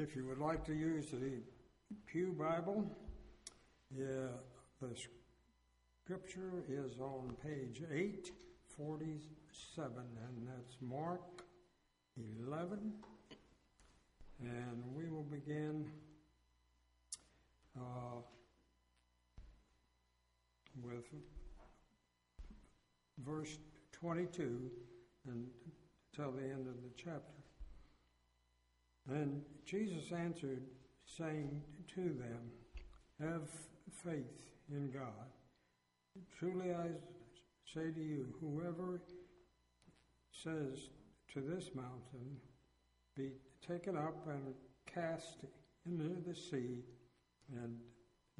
If you would like to use the Pew Bible, yeah, the scripture is on page 847, and that's Mark 11. And we will begin uh, with verse 22 until the end of the chapter. And Jesus answered, saying to them, Have faith in God. Truly I say to you, whoever says to this mountain, Be taken up and cast into the sea, and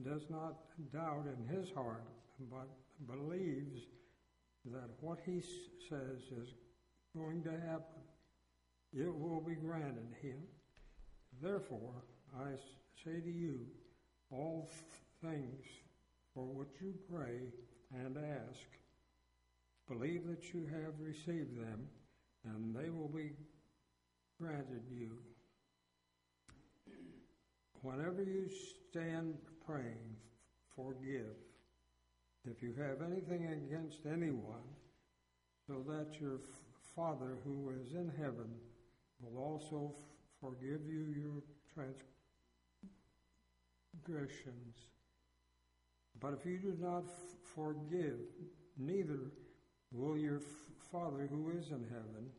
does not doubt in his heart, but believes that what he says is going to happen, it will be granted him. Therefore, I say to you, all things for which you pray and ask, believe that you have received them, and they will be granted you. Whenever you stand praying, forgive if you have anything against anyone, so that your Father who is in heaven will also forgive you your transgressions. But if you do not f- forgive, neither will your f- Father who is in heaven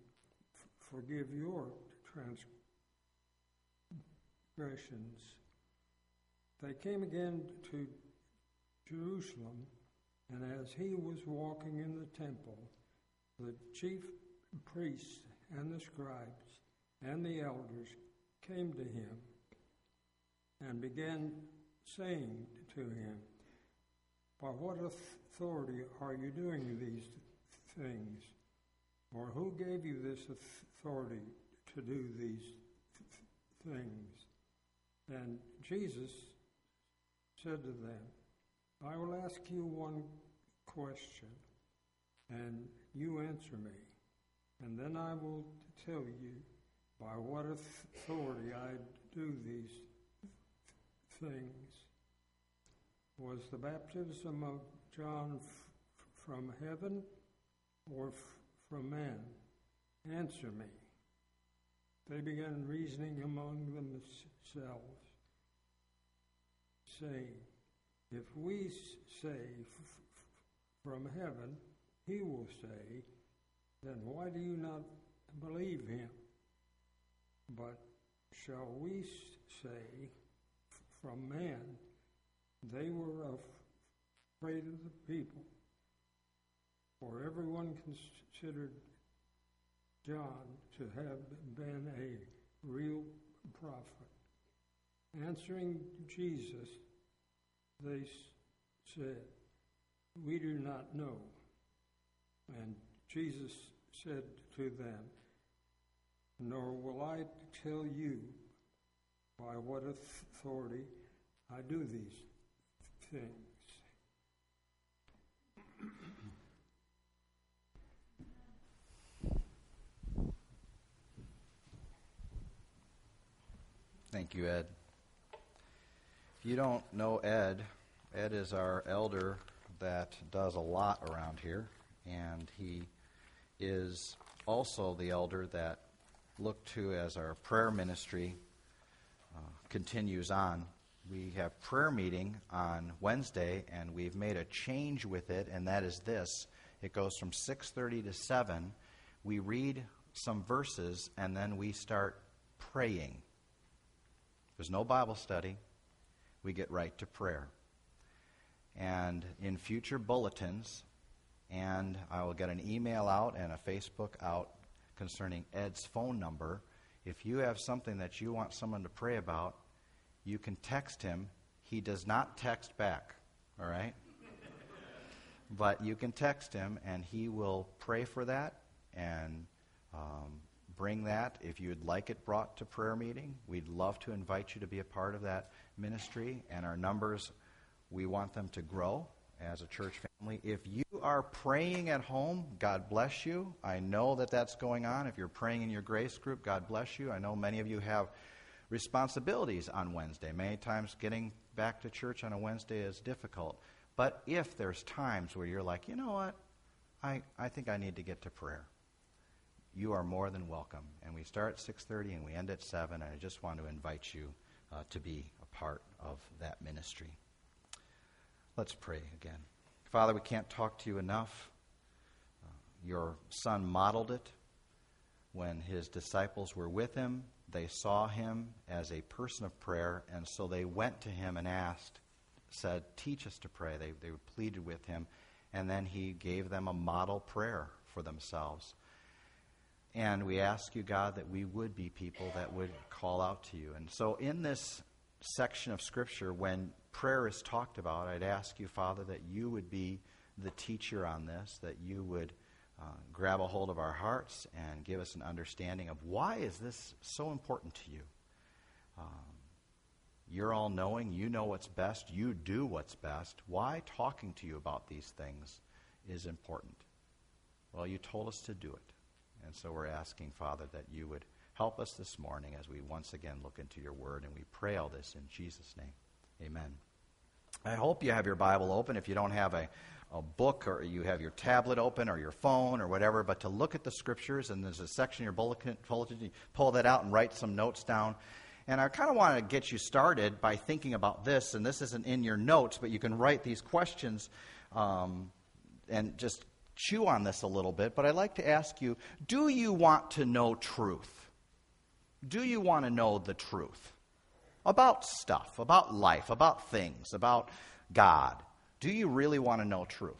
f- forgive your transgressions. They came again to Jerusalem, and as he was walking in the temple, the chief priests and the scribes and the elders came to him and began saying to him, By what authority are you doing these things? Or who gave you this authority to do these things? And Jesus said to them, I will ask you one question, and you answer me, and then I will tell you by what authority I do these things? Was the baptism of John f- from heaven or f- from man? Answer me. They began reasoning among themselves, saying, If we say f- from heaven, he will say, Then why do you not believe him? But shall we say from man, they were afraid of the people, for everyone considered John to have been a real prophet. Answering Jesus, they said, We do not know. And Jesus said to them, nor will I tell you by what authority I do these things. Thank you, Ed. If you don't know Ed, Ed is our elder that does a lot around here, and he is also the elder that look to as our prayer ministry uh, continues on. We have prayer meeting on Wednesday, and we've made a change with it, and that is this: it goes from 6:30 to 7. We read some verses, and then we start praying. There's no Bible study. We get right to prayer. And in future bulletins, and I will get an email out and a Facebook out concerning Ed's phone number. If you have something that you want someone to pray about, you can text him. He does not text back, all right? but you can text him, and he will pray for that and um, bring that. If you'd like it brought to prayer meeting, we'd love to invite you to be a part of that ministry. And our numbers, we want them to grow as a church family. If you are praying at home, God bless you. I know that that's going on. If you're praying in your grace group, God bless you. I know many of you have responsibilities on Wednesday. Many times getting back to church on a Wednesday is difficult. But if there's times where you're like, you know what, I, I think I need to get to prayer, you are more than welcome. And we start at 6.30 and we end at 7, and I just want to invite you uh, to be a part of that ministry. Let's pray again. Father, we can't talk to you enough. Uh, your son modeled it when his disciples were with him. They saw him as a person of prayer, and so they went to him and asked, said, Teach us to pray. They, they pleaded with him, and then he gave them a model prayer for themselves. And we ask you, God, that we would be people that would call out to you. And so, in this section of Scripture, when prayer is talked about, I'd ask you, Father, that you would be the teacher on this, that you would uh, grab a hold of our hearts and give us an understanding of why is this so important to you. Um, you're all knowing. You know what's best. You do what's best. Why talking to you about these things is important? Well, you told us to do it. And so we're asking, Father, that you would help us this morning as we once again look into your word. And we pray all this in Jesus' name. Amen. I hope you have your Bible open. If you don't have a, a book or you have your tablet open or your phone or whatever, but to look at the scriptures, and there's a section in your bulletin, bulletin pull that out and write some notes down. And I kind of want to get you started by thinking about this, and this isn't in your notes, but you can write these questions um, and just chew on this a little bit. But I'd like to ask you do you want to know truth? Do you want to know the truth about stuff, about life, about things, about God? Do you really want to know truth?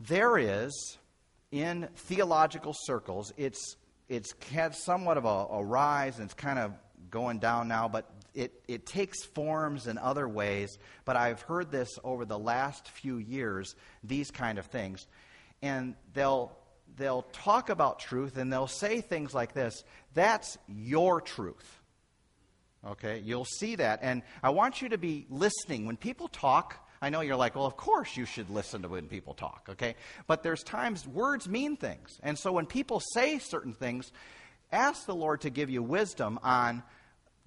There is, in theological circles, it's it's had somewhat of a, a rise and it's kind of going down now, but it, it takes forms in other ways. But I've heard this over the last few years, these kind of things. And they'll, they'll talk about truth and they'll say things like this that's your truth. Okay, you'll see that. And I want you to be listening. When people talk, I know you're like, well, of course you should listen to when people talk, okay? But there's times words mean things. And so when people say certain things, ask the Lord to give you wisdom on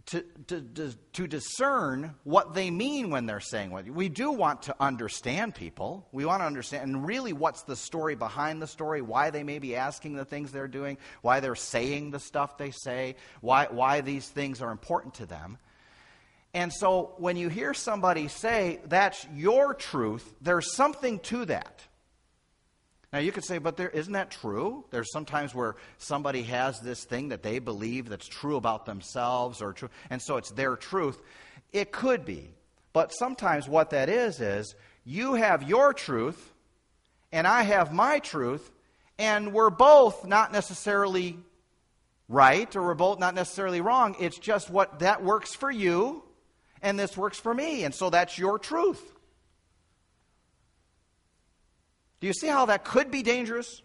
to, to, to, discern what they mean when they're saying what we do want to understand people. We want to understand and really what's the story behind the story? Why they may be asking the things they're doing? Why they're saying the stuff they say? Why, why these things are important to them? And so when you hear somebody say, that's your truth, there's something to that. Now you could say, but there isn't that true? There's sometimes where somebody has this thing that they believe that's true about themselves or true, and so it's their truth. It could be. But sometimes what that is is you have your truth and I have my truth, and we're both not necessarily right or we're both not necessarily wrong. It's just what that works for you and this works for me, and so that's your truth. Do you see how that could be dangerous?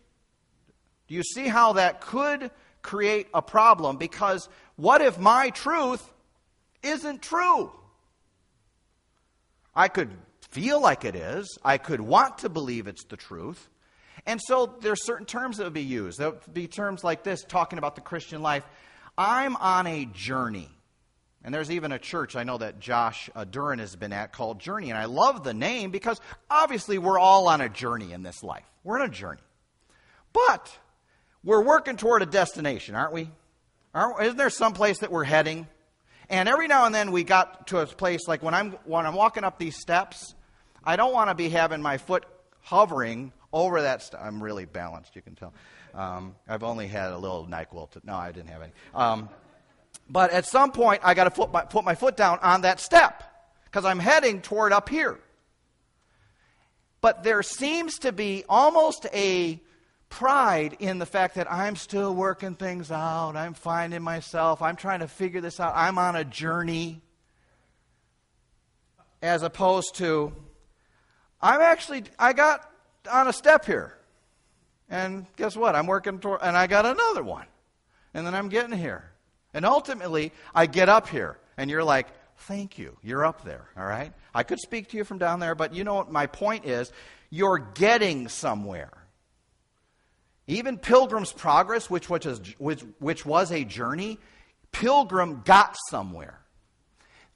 Do you see how that could create a problem? Because what if my truth isn't true? I could feel like it is, I could want to believe it's the truth. And so there's certain terms that would be used. There would be terms like this talking about the Christian life. I'm on a journey. And there's even a church I know that Josh uh, Duran has been at called Journey. And I love the name because obviously we're all on a journey in this life. We're on a journey. But we're working toward a destination, aren't we? Aren't, isn't there some place that we're heading? And every now and then we got to a place like when I'm, when I'm walking up these steps, I don't want to be having my foot hovering over that. St- I'm really balanced, you can tell. Um, I've only had a little NyQuil. To, no, I didn't have any. Um, but at some point, I got to put my, put my foot down on that step because I'm heading toward up here. But there seems to be almost a pride in the fact that I'm still working things out. I'm finding myself. I'm trying to figure this out. I'm on a journey. As opposed to, I'm actually, I got on a step here. And guess what? I'm working toward, and I got another one. And then I'm getting here. And ultimately, I get up here, and you're like, thank you. You're up there, all right? I could speak to you from down there, but you know what my point is? You're getting somewhere. Even Pilgrim's Progress, which, which, is, which, which was a journey, Pilgrim got somewhere.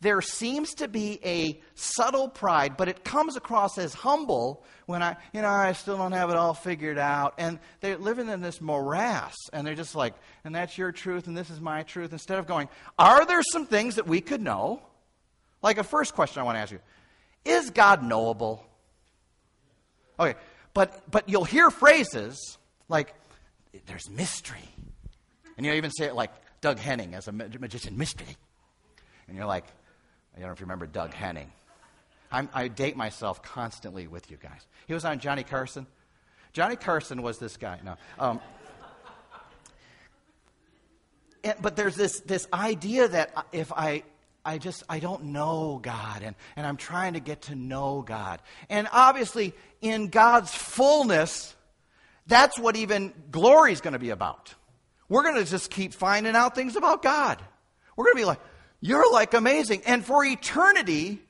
There seems to be a subtle pride, but it comes across as humble when I, you know, I still don't have it all figured out. And they're living in this morass, and they're just like, and that's your truth, and this is my truth, instead of going, are there some things that we could know? Like a first question I want to ask you Is God knowable? Okay, but, but you'll hear phrases like, there's mystery. And you'll even say it like Doug Henning as a magician, mystery. And you're like, I don't know if you remember Doug Henning. I'm, i date myself constantly with you guys. He was on Johnny Carson. Johnny Carson was this guy. No. Um, and, but there's this, this idea that if I, I just, I don't know God, and, and I'm trying to get to know God. And obviously, in God's fullness, that's what even glory is going to be about. We're going to just keep finding out things about God. We're going to be like, you're like amazing. And for eternity,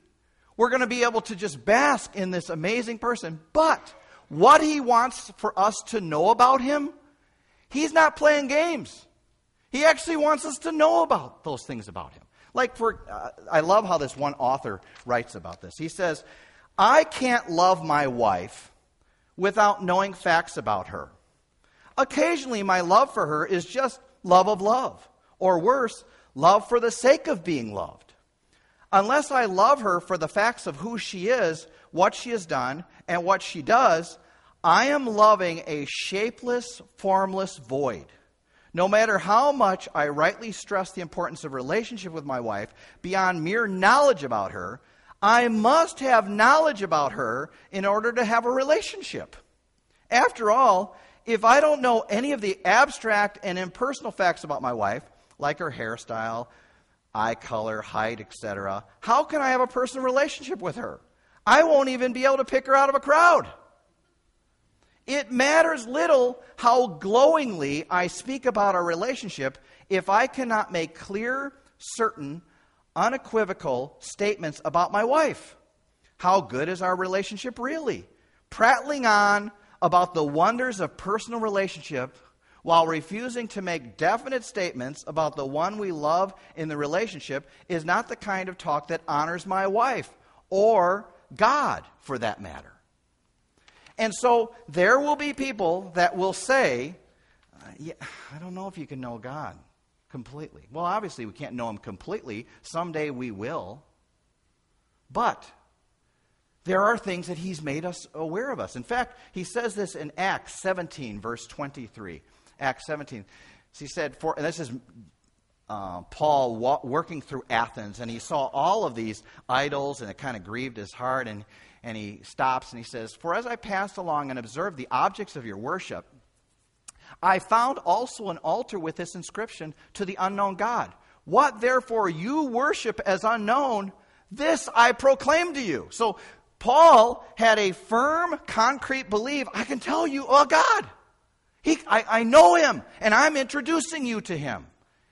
we're going to be able to just bask in this amazing person. But what he wants for us to know about him, he's not playing games. He actually wants us to know about those things about him. Like for uh, I love how this one author writes about this. He says, "I can't love my wife without knowing facts about her. Occasionally my love for her is just love of love, or worse, love for the sake of being loved. Unless I love her for the facts of who she is, what she has done, and what she does, I am loving a shapeless, formless void. No matter how much I rightly stress the importance of relationship with my wife beyond mere knowledge about her, I must have knowledge about her in order to have a relationship. After all, if I don't know any of the abstract and impersonal facts about my wife, like her hairstyle, eye color, height, etc., how can I have a personal relationship with her? I won't even be able to pick her out of a crowd. It matters little how glowingly I speak about our relationship if I cannot make clear, certain, unequivocal statements about my wife. How good is our relationship really? Prattling on about the wonders of personal relationship while refusing to make definite statements about the one we love in the relationship is not the kind of talk that honors my wife or God, for that matter. And so there will be people that will say, uh, yeah, I don't know if you can know God completely. Well, obviously, we can't know Him completely. Someday we will. But there are things that He's made us aware of us. In fact, He says this in Acts 17, verse 23. Acts 17. So He said, for, and this is uh, Paul wa- working through Athens, and he saw all of these idols, and it kind of grieved his heart, and, and he stops and he says, For as I passed along and observed the objects of your worship, I found also an altar with this inscription to the unknown God. What therefore you worship as unknown, this I proclaim to you. So Paul had a firm, concrete belief I can tell you, oh God. He, I, I know him, and I'm introducing you to him.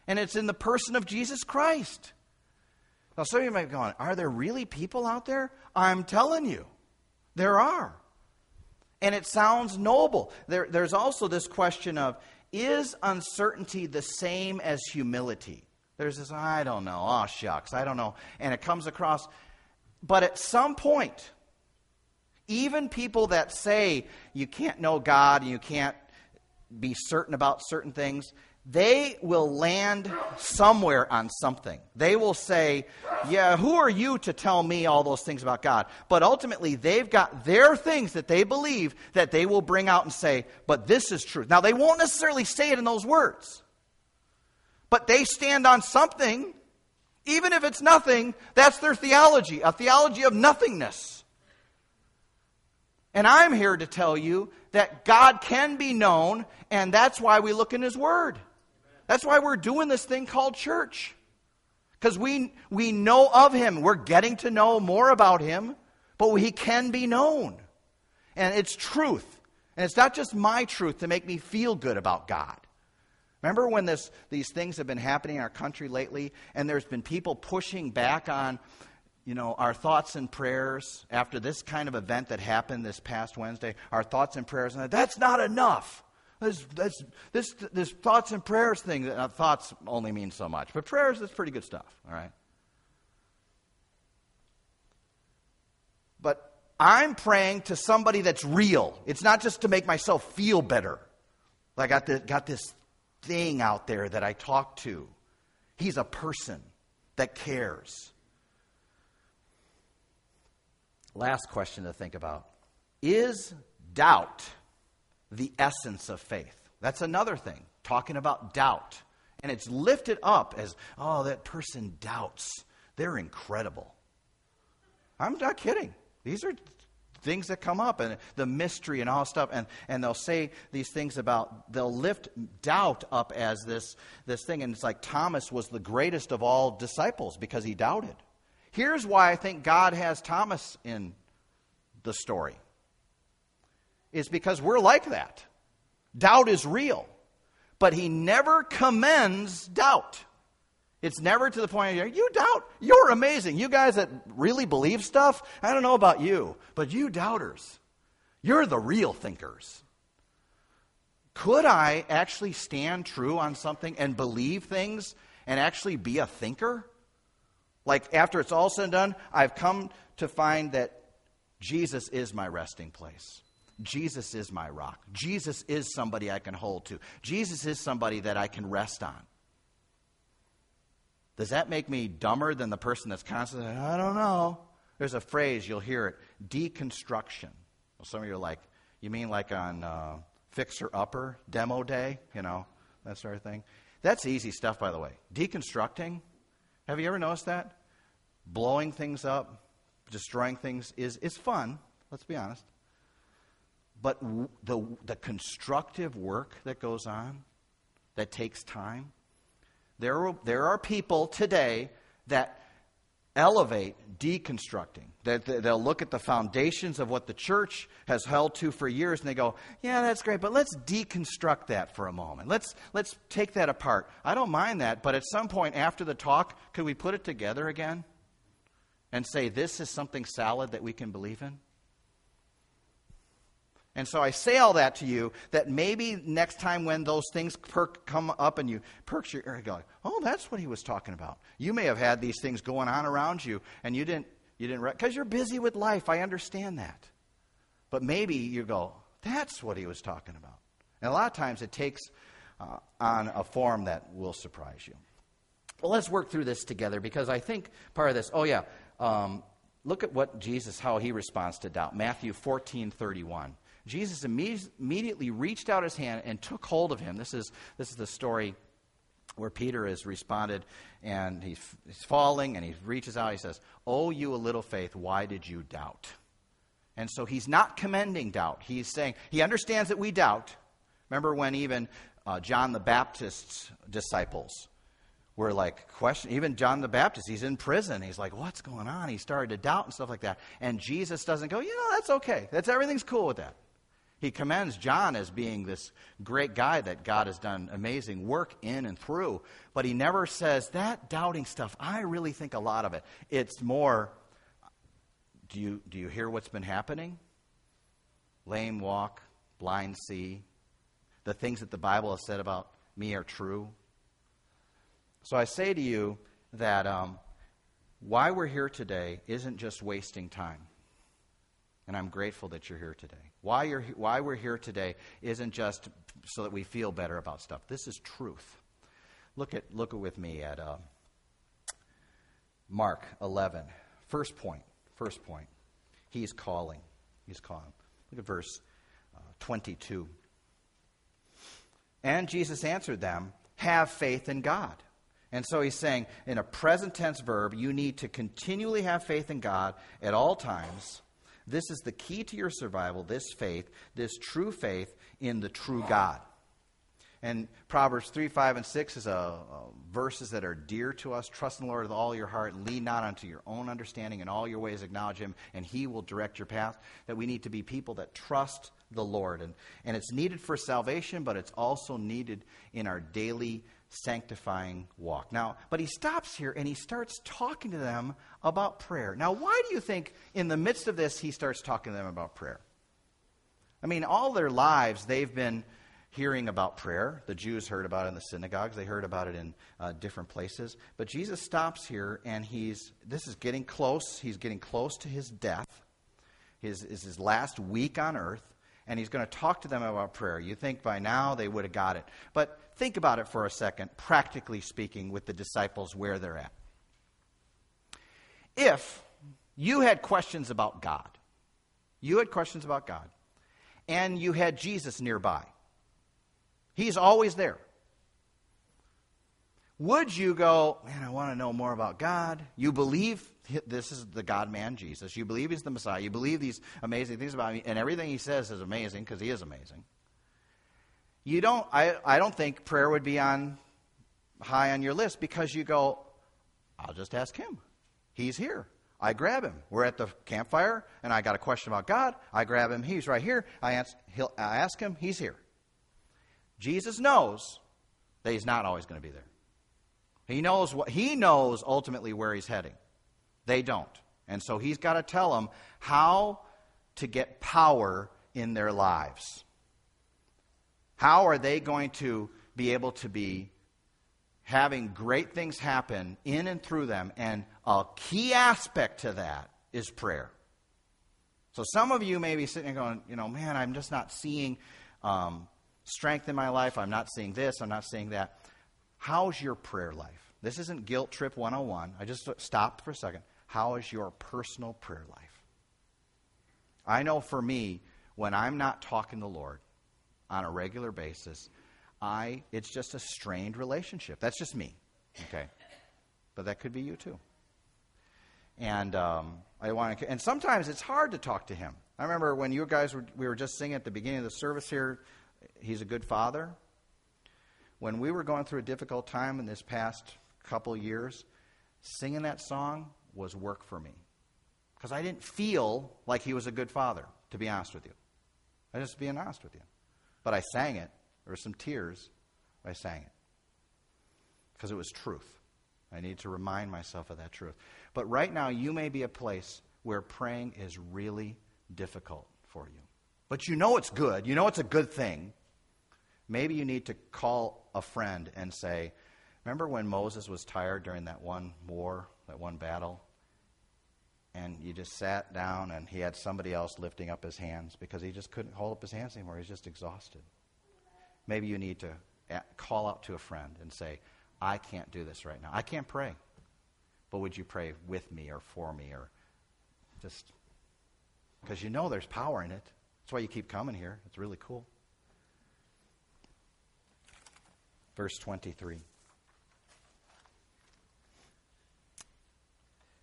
And it's in the person of Jesus Christ. Now, some of you might be going, Are there really people out there? I'm telling you, there are. And it sounds noble. There, there's also this question of Is uncertainty the same as humility? There's this, I don't know, oh shucks, I don't know. And it comes across. But at some point, even people that say you can't know God and you can't be certain about certain things, they will land somewhere on something. They will say, Yeah, who are you to tell me all those things about God? But ultimately, they've got their things that they believe that they will bring out and say, But this is true. Now, they won't necessarily say it in those words, but they stand on something. Even if it's nothing, that's their theology, a theology of nothingness. And I'm here to tell you that God can be known, and that's why we look in His Word. That's why we're doing this thing called church. Because we, we know of Him. We're getting to know more about Him, but He can be known. And it's truth. And it's not just my truth to make me feel good about God. Remember when this, these things have been happening in our country lately, and there's been people pushing back on you know, our thoughts and prayers after this kind of event that happened this past Wednesday, our thoughts and prayers, and that's not enough. This, this, this, this thoughts and prayers thing, uh, thoughts only mean so much, but prayers is pretty good stuff, all right? But I'm praying to somebody that's real. It's not just to make myself feel better. I got, got this thing out there that I talk to. He's a person that cares. Last question to think about Is doubt the essence of faith? That's another thing, talking about doubt. And it's lifted up as, oh, that person doubts. They're incredible. I'm not kidding. These are things that come up and the mystery and all stuff and, and they'll say these things about they'll lift doubt up as this this thing and it's like thomas was the greatest of all disciples because he doubted here's why i think god has thomas in the story is because we're like that doubt is real but he never commends doubt it's never to the point of you doubt. You're amazing. You guys that really believe stuff, I don't know about you, but you doubters, you're the real thinkers. Could I actually stand true on something and believe things and actually be a thinker? Like after it's all said and done, I've come to find that Jesus is my resting place. Jesus is my rock. Jesus is somebody I can hold to. Jesus is somebody that I can rest on. Does that make me dumber than the person that's constantly, I don't know? There's a phrase, you'll hear it deconstruction. Well, some of you are like, you mean like on uh, Fixer Upper demo day? You know, that sort of thing. That's easy stuff, by the way. Deconstructing, have you ever noticed that? Blowing things up, destroying things is, is fun, let's be honest. But w- the, the constructive work that goes on, that takes time, there, there are people today that elevate deconstructing. That they'll look at the foundations of what the church has held to for years and they go, "Yeah, that's great, but let's deconstruct that for a moment. Let's let's take that apart." I don't mind that, but at some point after the talk, could we put it together again and say this is something solid that we can believe in? And so I say all that to you that maybe next time when those things perk, come up and you perk your ear, go, oh, that's what he was talking about. You may have had these things going on around you and you didn't, you didn't, because you're busy with life. I understand that. But maybe you go, that's what he was talking about. And a lot of times it takes uh, on a form that will surprise you. Well, let's work through this together because I think part of this, oh, yeah, um, look at what Jesus, how he responds to doubt. Matthew 14 31. Jesus immediately reached out his hand and took hold of him. This is, this is the story where Peter has responded and he's, he's falling and he reaches out. He says, Oh, you a little faith, why did you doubt? And so he's not commending doubt. He's saying, he understands that we doubt. Remember when even uh, John the Baptist's disciples were like, question, even John the Baptist, he's in prison. He's like, what's going on? He started to doubt and stuff like that. And Jesus doesn't go, you know, that's okay. That's everything's cool with that. He commends John as being this great guy that God has done amazing work in and through, but he never says that doubting stuff. I really think a lot of it. It's more do you, do you hear what's been happening? Lame walk, blind see. The things that the Bible has said about me are true. So I say to you that um, why we're here today isn't just wasting time. And I'm grateful that you're here today. Why, you're, why we're here today isn't just so that we feel better about stuff. This is truth. Look at look with me at uh, Mark 11. First point. First point. He's calling. He's calling. Look at verse uh, 22. And Jesus answered them, "Have faith in God." And so he's saying, in a present tense verb, you need to continually have faith in God at all times this is the key to your survival, this faith, this true faith in the true God. And Proverbs 3, 5, and 6 is a, a, verses that are dear to us. Trust in the Lord with all your heart. Lean not unto your own understanding. In all your ways acknowledge Him, and He will direct your path. That we need to be people that trust the Lord. And, and it's needed for salvation, but it's also needed in our daily sanctifying walk. Now, but he stops here and he starts talking to them about prayer. Now, why do you think in the midst of this he starts talking to them about prayer? I mean, all their lives they've been hearing about prayer. The Jews heard about it in the synagogues, they heard about it in uh, different places. But Jesus stops here, and he's, this is getting close. He's getting close to his death. His, is his last week on earth, and he's going to talk to them about prayer. You think by now they would have got it. But think about it for a second, practically speaking, with the disciples where they're at. If you had questions about God, you had questions about God, and you had Jesus nearby, He's always there. Would you go, man, I want to know more about God? You believe this is the God man, Jesus. You believe he's the Messiah. You believe these amazing things about me, and everything he says is amazing because he is amazing. You don't, I, I don't think prayer would be on high on your list because you go, I'll just ask him. He's here. I grab him. We're at the campfire, and I got a question about God. I grab him. He's right here. I, ask, I ask him. He's here. Jesus knows that he's not always going to be there. He knows what he knows ultimately where he's heading. They don't. And so he's got to tell them how to get power in their lives. How are they going to be able to be having great things happen in and through them? And a key aspect to that is prayer. So some of you may be sitting there going, you know, man, I'm just not seeing um, strength in my life. I'm not seeing this. I'm not seeing that. How's your prayer life? This isn't guilt trip 101. I just stopped for a second. How is your personal prayer life? I know for me, when I'm not talking to the Lord on a regular basis, I it's just a strained relationship. That's just me. Okay. But that could be you too. And um, I want to, and sometimes it's hard to talk to him. I remember when you guys were, we were just singing at the beginning of the service here He's a good father. When we were going through a difficult time in this past couple years, singing that song was work for me. Because I didn't feel like he was a good father, to be honest with you. I'm just being honest with you. But I sang it. There were some tears. I sang it. Because it was truth. I need to remind myself of that truth. But right now, you may be a place where praying is really difficult for you. But you know it's good. You know it's a good thing. Maybe you need to call a friend and say, Remember when Moses was tired during that one war, that one battle? And you just sat down and he had somebody else lifting up his hands because he just couldn't hold up his hands anymore. He's just exhausted. Maybe you need to call out to a friend and say, I can't do this right now. I can't pray. But would you pray with me or for me or just because you know there's power in it? That's why you keep coming here. It's really cool. Verse 23.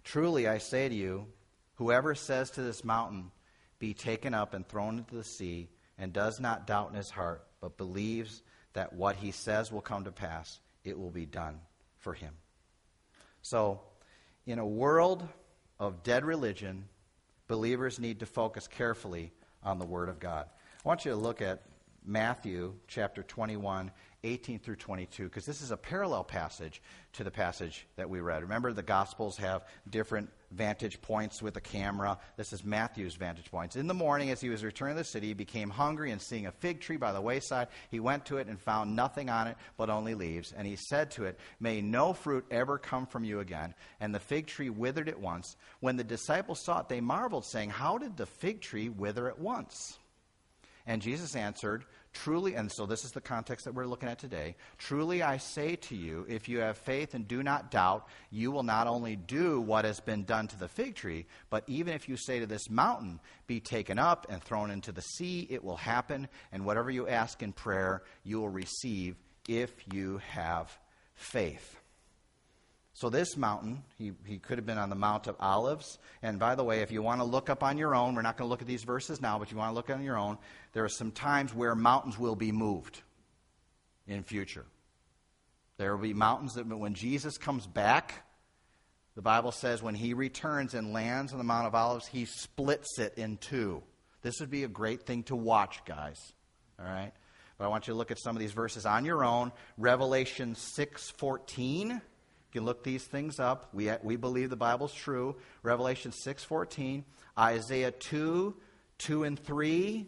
Truly I say to you, whoever says to this mountain, Be taken up and thrown into the sea, and does not doubt in his heart, but believes that what he says will come to pass, it will be done for him. So, in a world of dead religion, believers need to focus carefully on the Word of God. I want you to look at Matthew chapter 21 18 through 22, because this is a parallel passage to the passage that we read. Remember, the Gospels have different vantage points with the camera. This is Matthew's vantage points. In the morning, as he was returning to the city, he became hungry, and seeing a fig tree by the wayside, he went to it and found nothing on it but only leaves. And he said to it, May no fruit ever come from you again. And the fig tree withered at once. When the disciples saw it, they marveled, saying, How did the fig tree wither at once? And Jesus answered, Truly, and so this is the context that we're looking at today. Truly, I say to you, if you have faith and do not doubt, you will not only do what has been done to the fig tree, but even if you say to this mountain, Be taken up and thrown into the sea, it will happen. And whatever you ask in prayer, you will receive if you have faith. So, this mountain, he, he could have been on the Mount of Olives. And by the way, if you want to look up on your own, we're not going to look at these verses now, but you want to look on your own, there are some times where mountains will be moved in future. There will be mountains that when Jesus comes back, the Bible says when he returns and lands on the Mount of Olives, he splits it in two. This would be a great thing to watch, guys. All right? But I want you to look at some of these verses on your own. Revelation 6:14 can look these things up. We, we believe the Bible's true. Revelation 6.14, Isaiah 2, 2 and 3,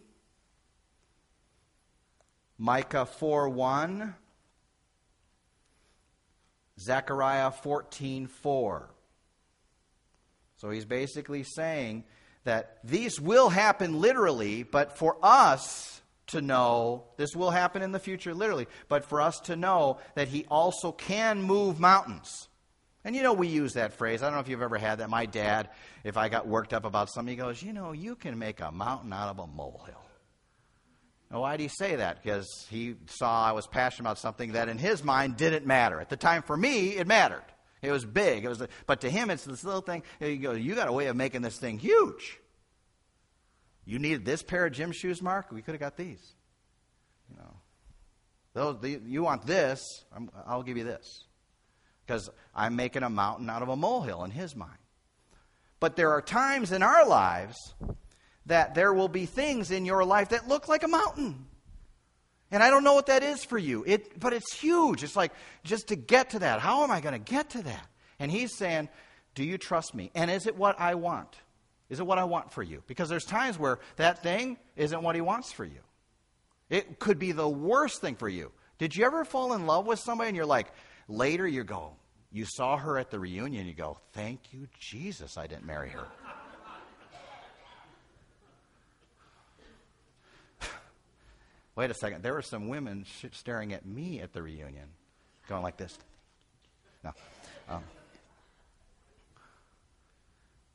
Micah 4 1. Zechariah 14 4. So he's basically saying that these will happen literally, but for us to know, this will happen in the future literally, but for us to know that he also can move mountains. And you know, we use that phrase. I don't know if you've ever had that. My dad, if I got worked up about something, he goes, You know, you can make a mountain out of a molehill. Now, why do you say that? Because he saw I was passionate about something that in his mind didn't matter. At the time, for me, it mattered. It was big. It was, but to him, it's this little thing. He goes, you got a way of making this thing huge. You needed this pair of gym shoes, Mark. We could have got these. You know, those. The, you want this? i will give you this, because I'm making a mountain out of a molehill in his mind. But there are times in our lives that there will be things in your life that look like a mountain. And I don't know what that is for you. It, but it's huge. It's like just to get to that. How am I going to get to that? And he's saying, Do you trust me? And is it what I want? Is it what I want for you? Because there's times where that thing isn't what he wants for you. It could be the worst thing for you. Did you ever fall in love with somebody and you're like, later you go, you saw her at the reunion, you go, Thank you, Jesus, I didn't marry her. Wait a second. There were some women staring at me at the reunion, going like this. No. Um,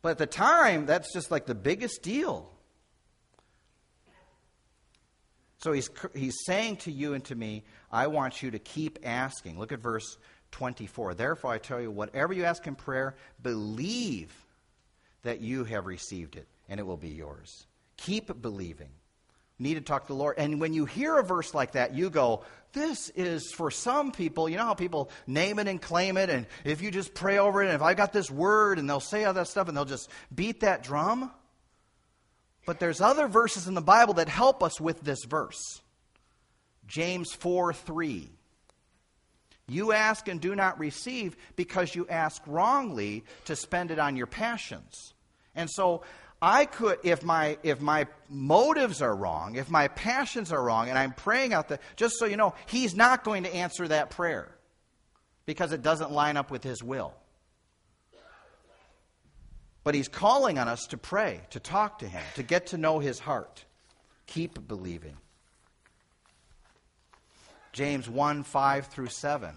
but at the time, that's just like the biggest deal. So he's, he's saying to you and to me, I want you to keep asking. Look at verse 24. Therefore, I tell you, whatever you ask in prayer, believe that you have received it, and it will be yours. Keep believing need to talk to the Lord. And when you hear a verse like that, you go, This is for some people. You know how people name it and claim it, and if you just pray over it, and if I got this word, and they'll say all that stuff, and they'll just beat that drum. But there's other verses in the Bible that help us with this verse. James 4 3. You ask and do not receive because you ask wrongly to spend it on your passions. And so I could, if my, if my motives are wrong, if my passions are wrong, and I'm praying out there, just so you know, He's not going to answer that prayer because it doesn't line up with His will. But He's calling on us to pray, to talk to Him, to get to know His heart. Keep believing. James 1 5 through 7.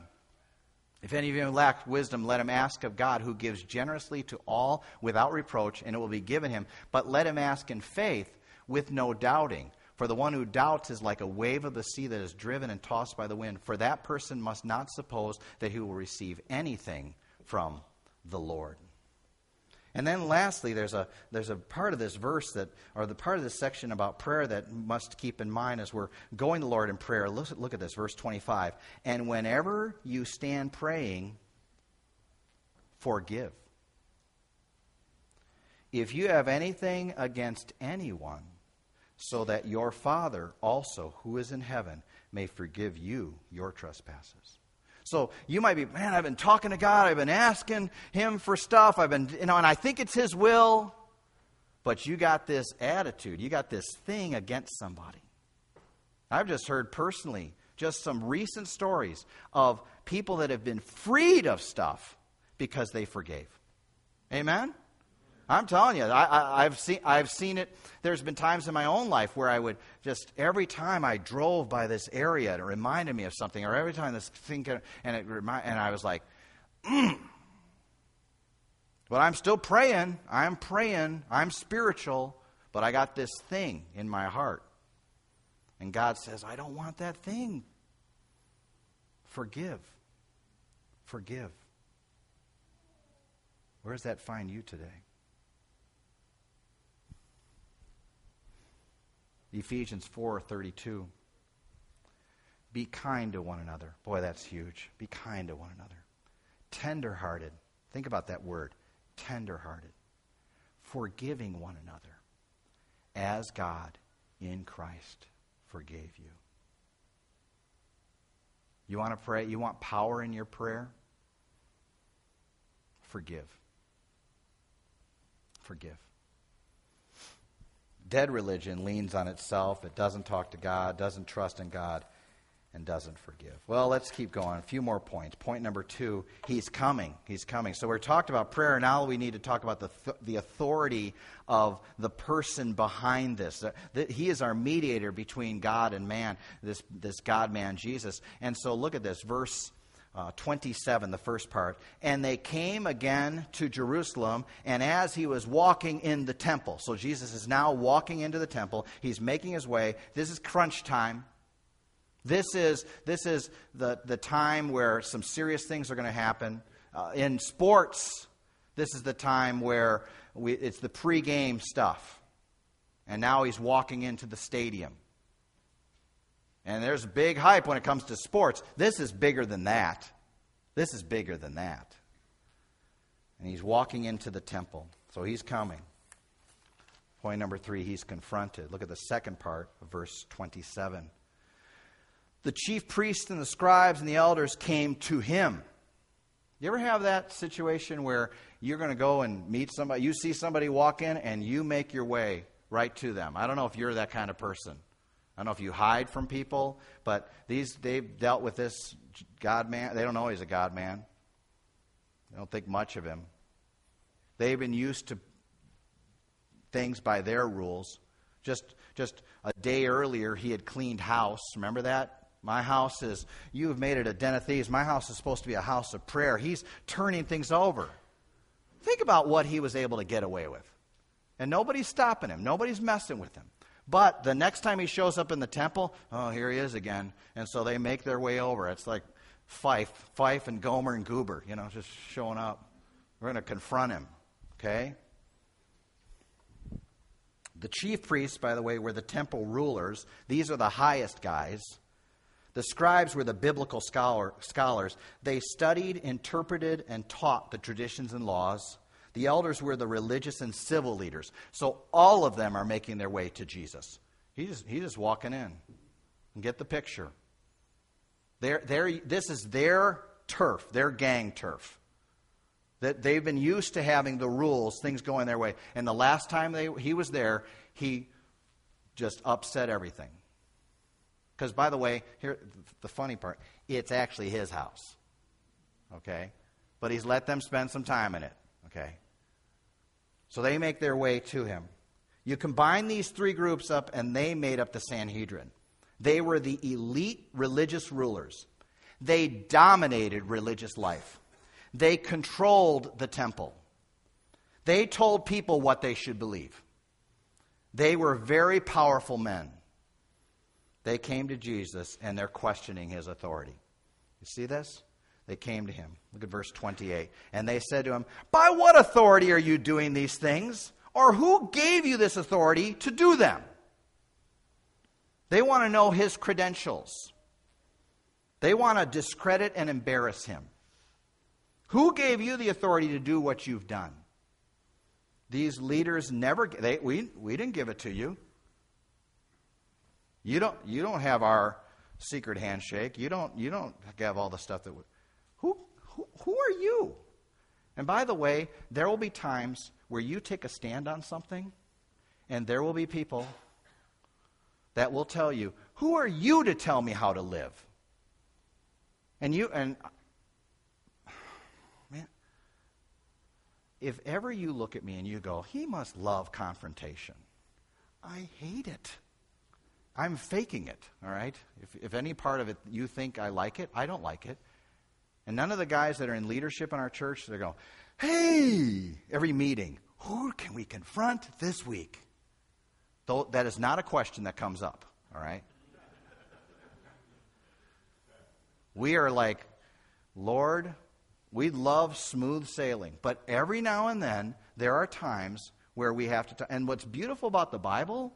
If any of you lack wisdom, let him ask of God, who gives generously to all without reproach, and it will be given him. But let him ask in faith with no doubting. For the one who doubts is like a wave of the sea that is driven and tossed by the wind. For that person must not suppose that he will receive anything from the Lord. And then lastly, there's a, there's a part of this verse that, or the part of this section about prayer that must keep in mind as we're going to the Lord in prayer. Look, look at this, verse 25. And whenever you stand praying, forgive. If you have anything against anyone, so that your Father also, who is in heaven, may forgive you your trespasses. So you might be, man, I've been talking to God, I've been asking Him for stuff, I've been, you know, and I think it's His will, but you got this attitude, you got this thing against somebody. I've just heard personally just some recent stories of people that have been freed of stuff because they forgave. Amen? I'm telling you, I, have seen, I've seen it. There's been times in my own life where I would just, every time I drove by this area, it reminded me of something, or every time this thing, and, it remind, and I was like, mm. But I'm still praying. I'm praying. I'm spiritual, but I got this thing in my heart. And God says, I don't want that thing. Forgive. Forgive. Where does that find you today? Ephesians 4:32. Be kind to one another. Boy, that's huge. Be kind to one another. Tenderhearted. Think about that word. Tenderhearted. Forgiving one another as God in Christ forgave you. You want to pray? You want power in your prayer? Forgive. Forgive. Dead religion leans on itself. It doesn't talk to God, doesn't trust in God. and doesn't forgive. Well, let's keep going. A few more points. Point number two He's coming. He's coming. So we're talked about prayer. Now we need to talk about the, th- the authority of the person behind this. He is our mediator between God and man, this, this God man, Jesus. And so look at this, verse. Uh, 27, the first part. And they came again to Jerusalem, and as he was walking in the temple, so Jesus is now walking into the temple, he's making his way. This is crunch time. This is, this is the, the time where some serious things are going to happen. Uh, in sports, this is the time where we, it's the pregame stuff. And now he's walking into the stadium. And there's big hype when it comes to sports. This is bigger than that. This is bigger than that. And he's walking into the temple. So he's coming. Point number three, he's confronted. Look at the second part of verse 27 the chief priests and the scribes and the elders came to him. You ever have that situation where you're going to go and meet somebody, you see somebody walk in, and you make your way right to them? I don't know if you're that kind of person. I don't know if you hide from people, but these they've dealt with this God man. They don't know he's a God man. They don't think much of him. They've been used to things by their rules. Just just a day earlier, he had cleaned house. Remember that? My house is, you have made it a den of thieves. My house is supposed to be a house of prayer. He's turning things over. Think about what he was able to get away with. And nobody's stopping him, nobody's messing with him. But the next time he shows up in the temple, oh, here he is again. And so they make their way over. It's like Fife, Fife and Gomer and Goober, you know, just showing up. We're going to confront him, okay? The chief priests, by the way, were the temple rulers. These are the highest guys. The scribes were the biblical scholar, scholars. They studied, interpreted, and taught the traditions and laws. The elders were the religious and civil leaders. So all of them are making their way to Jesus. He's, he's just walking in. And get the picture. They're, they're, this is their turf, their gang turf. That they've been used to having the rules, things going their way. And the last time they, he was there, he just upset everything. Because, by the way, here the funny part, it's actually his house. Okay? But he's let them spend some time in it. Okay? So they make their way to him. You combine these three groups up, and they made up the Sanhedrin. They were the elite religious rulers. They dominated religious life. They controlled the temple. They told people what they should believe. They were very powerful men. They came to Jesus and they're questioning his authority. You see this? They came to him. Look at verse 28. And they said to him, By what authority are you doing these things? Or who gave you this authority to do them? They want to know his credentials. They want to discredit and embarrass him. Who gave you the authority to do what you've done? These leaders never, they, we, we didn't give it to you. You don't, you don't have our secret handshake. You don't, you don't have all the stuff that. We, who, who, are you? And by the way, there will be times where you take a stand on something, and there will be people that will tell you, Who are you to tell me how to live? And you, and man, if ever you look at me and you go, He must love confrontation, I hate it. I'm faking it, all right? If, if any part of it you think I like it, I don't like it. And none of the guys that are in leadership in our church, they're going, hey, every meeting, who can we confront this week? That is not a question that comes up, all right? We are like, Lord, we love smooth sailing, but every now and then there are times where we have to. T- and what's beautiful about the Bible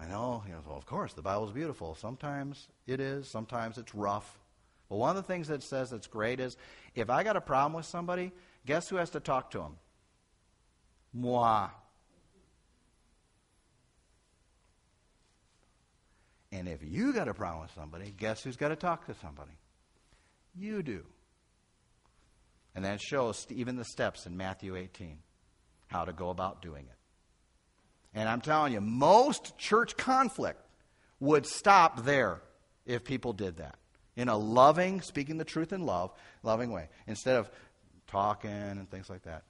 I know, you know, well, of course, the Bible's beautiful. Sometimes it is, sometimes it's rough. But one of the things that says that's great is if I got a problem with somebody, guess who has to talk to them? Moi. And if you got a problem with somebody, guess who's got to talk to somebody? You do. And that shows even the steps in Matthew 18, how to go about doing it. And I'm telling you, most church conflict would stop there if people did that in a loving, speaking the truth in love, loving way, instead of talking and things like that.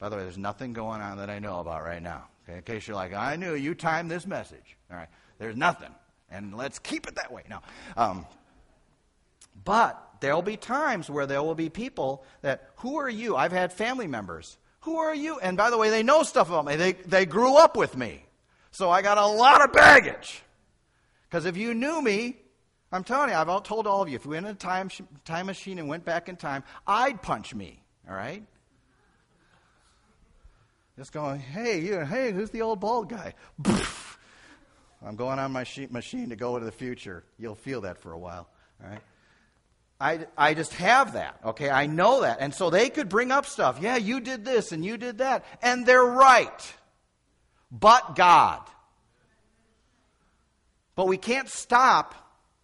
By the way, there's nothing going on that I know about right now. Okay, in case you're like, I knew you timed this message. All right, there's nothing, and let's keep it that way. No, um, but there'll be times where there will be people that, who are you? I've had family members. Who are you? And by the way, they know stuff about me. They they grew up with me, so I got a lot of baggage. Because if you knew me, I'm telling you, I've told all of you, if we went in a time, time machine and went back in time, I'd punch me, all right? Just going, hey, you, hey, who's the old bald guy? I'm going on my machine to go into the future. You'll feel that for a while, all right? I, I just have that, okay? I know that. And so they could bring up stuff. Yeah, you did this and you did that. And they're right. But God. But we can't stop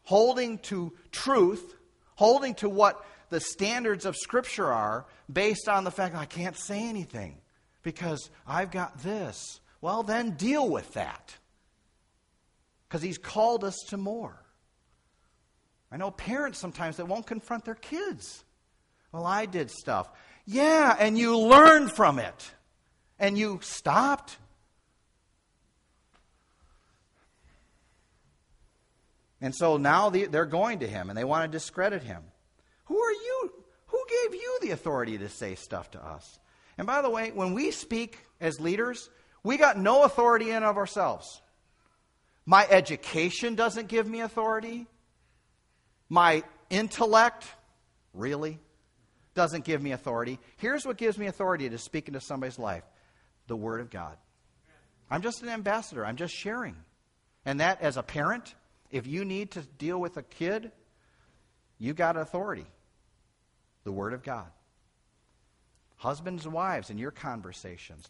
holding to truth, holding to what the standards of Scripture are, based on the fact I can't say anything because I've got this. Well, then deal with that. Because He's called us to more. I know parents sometimes that won't confront their kids. Well, I did stuff. Yeah, and you learned from it. And you stopped And so now they're going to him and they want to discredit him. Who are you? Who gave you the authority to say stuff to us? And by the way, when we speak as leaders, we got no authority in of ourselves. My education doesn't give me authority. My intellect, really, doesn't give me authority. Here's what gives me authority to speak into somebody's life the Word of God. I'm just an ambassador, I'm just sharing. And that, as a parent, if you need to deal with a kid, you got authority the Word of God. Husbands and wives, in your conversations,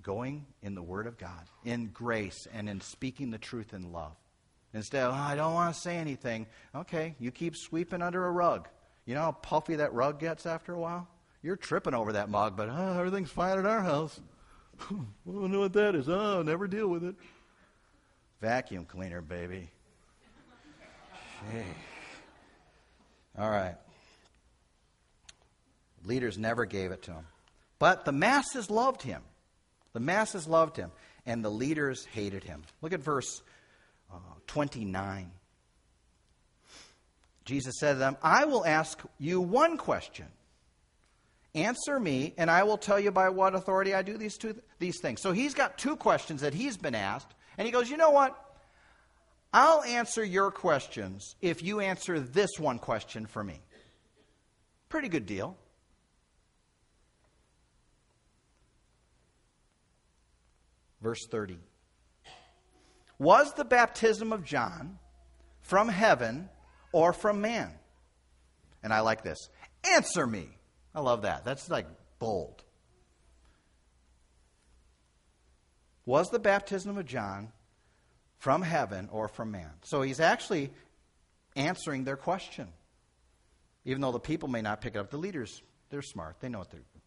going in the Word of God, in grace, and in speaking the truth in love. Instead of, oh, I don't want to say anything, okay, you keep sweeping under a rug. You know how puffy that rug gets after a while? You're tripping over that mug, but oh, everything's fine at our house. I don't know what that is. Oh, never deal with it. Vacuum cleaner, baby. All right. Leaders never gave it to him. But the masses loved him. The masses loved him, and the leaders hated him. Look at verse uh, 29. Jesus said to them, I will ask you one question. Answer me, and I will tell you by what authority I do these, two, these things. So he's got two questions that he's been asked, and he goes, You know what? I'll answer your questions if you answer this one question for me. Pretty good deal. Verse 30. Was the baptism of John from heaven or from man? And I like this. Answer me. I love that. That's like bold. Was the baptism of John from heaven or from man. So he's actually answering their question. Even though the people may not pick it up, the leaders, they're smart. They know what they're doing.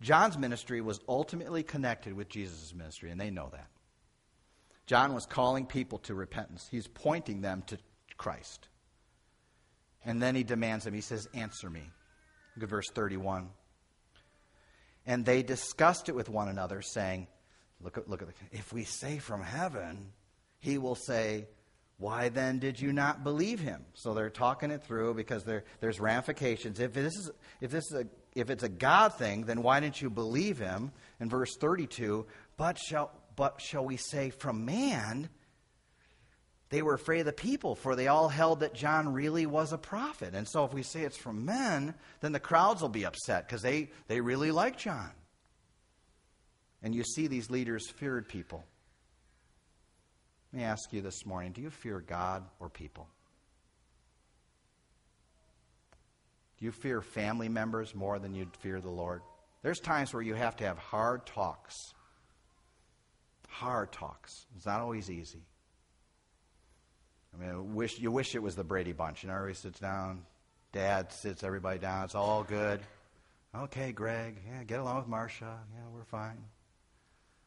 John's ministry was ultimately connected with Jesus' ministry, and they know that. John was calling people to repentance, he's pointing them to Christ. And then he demands them. He says, Answer me. Look at verse 31. And they discussed it with one another, saying, Look at, look at the, if we say from heaven, he will say, Why then did you not believe him? So they're talking it through because there's ramifications. If this, is, if, this is a, if it's a God thing, then why didn't you believe him? In verse 32, but shall, but shall we say from man? They were afraid of the people, for they all held that John really was a prophet. And so if we say it's from men, then the crowds will be upset because they, they really like John. And you see these leaders feared people. Let me ask you this morning do you fear God or people? Do you fear family members more than you fear the Lord? There's times where you have to have hard talks. Hard talks. It's not always easy. I mean, wish, you wish it was the Brady Bunch. You know, everybody sits down, dad sits everybody down, it's all good. Okay, Greg, yeah, get along with Marcia. Yeah, we're fine.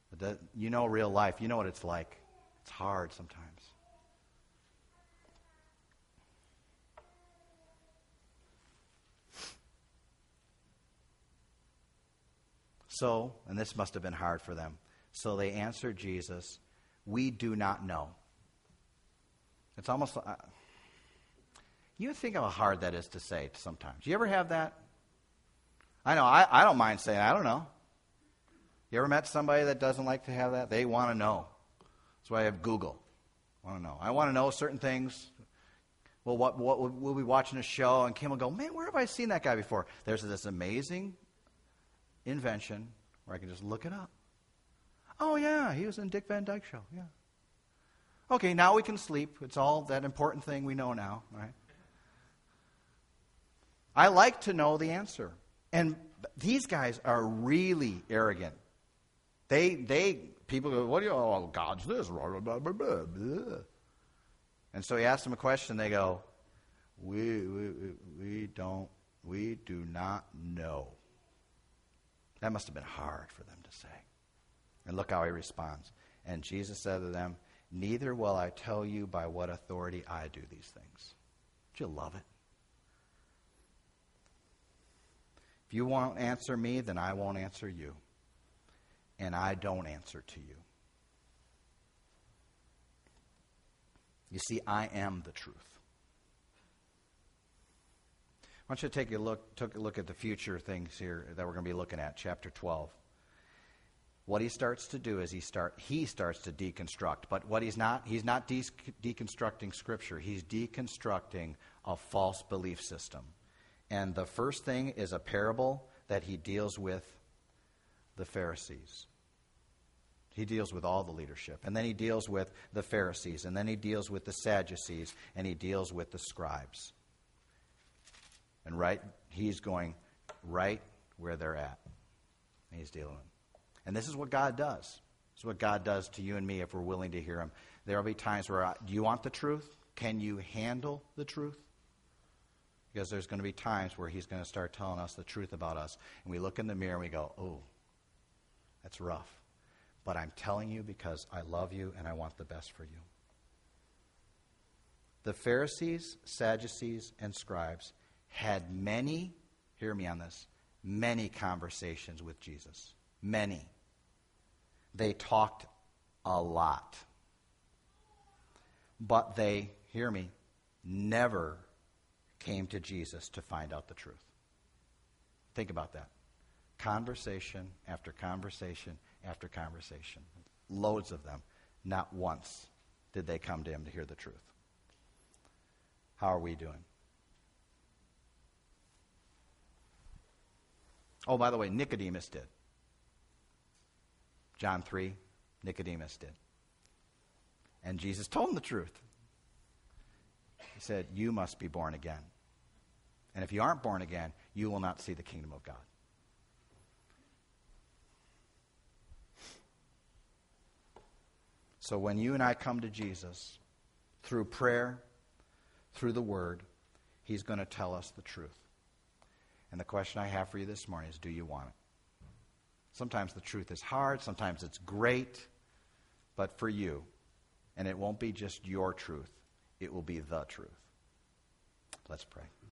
But that, you know real life. You know what it's like. It's hard sometimes. So, and this must have been hard for them. So they answered Jesus, We do not know. It's almost like. Uh, you think how hard that is to say sometimes. You ever have that? I know, I, I don't mind saying, I don't know. You ever met somebody that doesn't like to have that? They want to know. That's why I have Google. I want to know. I want to know certain things. Well, what, what, we'll be watching a show, and Kim will go, Man, where have I seen that guy before? There's this amazing invention where I can just look it up. Oh, yeah, he was in Dick Van Dyke Show. Yeah. Okay, now we can sleep. It's all that important thing we know now, right? I like to know the answer. And these guys are really arrogant. They, they, people go, what do you, oh, God's this, blah, blah, blah. And so he asks them a question. They go, we, we, we don't, we do not know. That must have been hard for them to say. And look how he responds. And Jesus said to them, Neither will I tell you by what authority I do these things. Do you love it? If you won't answer me, then I won't answer you. And I don't answer to you. You see, I am the truth. I want you to take a look, take a look at the future things here that we're going to be looking at, chapter 12. What he starts to do is he start he starts to deconstruct, but what he's not he's not de- deconstructing scripture. He's deconstructing a false belief system. And the first thing is a parable that he deals with the Pharisees. He deals with all the leadership. And then he deals with the Pharisees. And then he deals with the Sadducees. And he deals with the scribes. And right, he's going right where they're at. And he's dealing. And this is what God does. This is what God does to you and me if we're willing to hear him. There will be times where, I, do you want the truth? Can you handle the truth? Because there's going to be times where he's going to start telling us the truth about us. And we look in the mirror and we go, oh, that's rough. But I'm telling you because I love you and I want the best for you. The Pharisees, Sadducees, and scribes had many, hear me on this, many conversations with Jesus. Many. They talked a lot. But they, hear me, never came to Jesus to find out the truth. Think about that. Conversation after conversation after conversation. Loads of them. Not once did they come to him to hear the truth. How are we doing? Oh, by the way, Nicodemus did. John 3, Nicodemus did. And Jesus told him the truth. He said, You must be born again. And if you aren't born again, you will not see the kingdom of God. So when you and I come to Jesus through prayer, through the word, he's going to tell us the truth. And the question I have for you this morning is do you want it? Sometimes the truth is hard, sometimes it's great, but for you, and it won't be just your truth, it will be the truth. Let's pray.